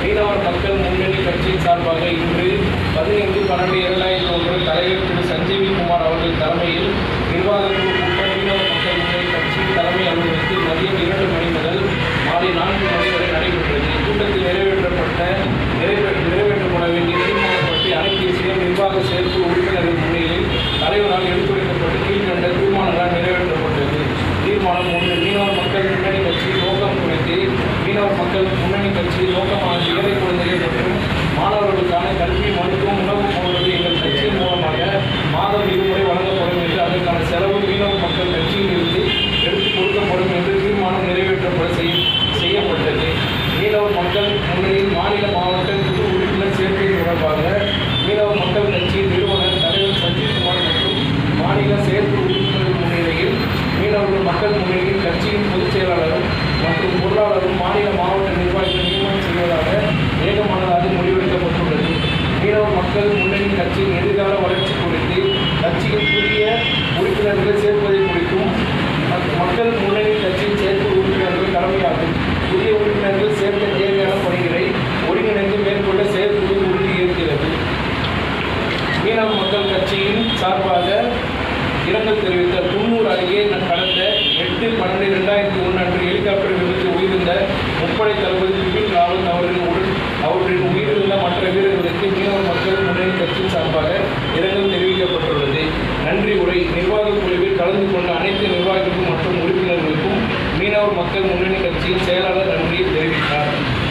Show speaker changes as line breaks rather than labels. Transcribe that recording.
மீனவர் மக்கள் முன்னணி கட்சியின் சார்பாக இன்று பதினைந்து பன்னெண்டு இரண்டாயிரத்தி ஒன்று தலைவர் திரு சஞ்சீவி குமார் அவர்கள் தலைமையில் நிர்வாகக் குழு கூட்டம் மீனவர் மக்கள் முன்னணி கட்சியின் தலைமை அலுவலகத்தில் மதியம் இரண்டு மணி முதல் மாலை நான்கு மணி வரை நடைபெற்றது. இக்கூட்டத்தில் நிறைவேற்றப்பட்ட நிறைவே நிறைவேற்றப்பட வேண்டிய தீர்மானம் பற்றி அனைத்து நிர்வாக செயற்குழு உறுப்பினர்கள் முன்னிலையில் தலைவரால் எடுத்துரைக்கப்பட்டு கீழ்கண்ட தீர்மானங்களால் நிறைவேற்றப்பட்டது தீர்மானம் ஒன்று மீனவர் மக்கள் முன்னணி கட்சியின் நோக்கம் குறித்து மீனவர் மக்கள் முன்னணி கட்சியின் நோக்கமான ஏழை குழந்தைகள் மற்றும் மாணவர்களுக்கான கல்வி மருத்துவம் உணவு போன்றது எங்கள் கட்சியின் மூலமாக மாதம் இருமுறை வழங்கப்படும் என்று அதற்கான செலவு மீனவர் மக்கள் கட்சியில் இருந்து எடுத்துக் கொடுக்கப்படும் என்று தீர்மானம் நிறைவேற்றப்பட செய்ய- செய்யப்பட்டது மீனவர் மக்கள் முன்னணியின் மாநில மாவட்ட குழு உறுப்பினர் சேர்க்கை தொடர்பாக மீனவர் மக்கள் கட்சியின் நிறுவனர் தலைவர் சஞ்சீவ்குமார் மற்றும் மாநில செயற்குழு உறுப்பினர்கள் முன்னிலையில் மீனவர்கள் மக்கள் முன்னணியின் கட்சியின் பொதுச் செயலாளரும் மற்றும் பொருளாளரும் மாநில மாவட்ட நிர்வாகிகள் நியமனம் செய்வதாக ஏகமானதாக முடிவெடுக்கப்பட்டுள்ளது. மீனவ மக்கள் முன்னணி கட்சியின் எதிர்கால வளர்ச்சி குறித்து கட்சியின் புதிய உறுப்பினர்கள் சேர்ப்பதை குறித்தும் மக்கள் முன்னணி கட்சியின் சேர்ப்பு உறுப்பினர்கள் கடமையாகும். புதிய உறுப்பினர்கள் சேர்க்க தேவையான பணிகளை ஒருங்கிணைந்து மேற்கொள்ள செயற்குழு உறுதியேற்கிறது மீனவ மக்கள் கட்சியின் சார்பாக இரங்கல் தெரிவித்த குன்னூர் அருகே கடந்த எட்டு பன்னெண்டு இரண்டாயிரத்தி மக்கள் முன்னணி கட்சியின் செயலாளர் நன்றியை தெரிவித்தார்.